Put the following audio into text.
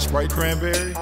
Sprite cranberry.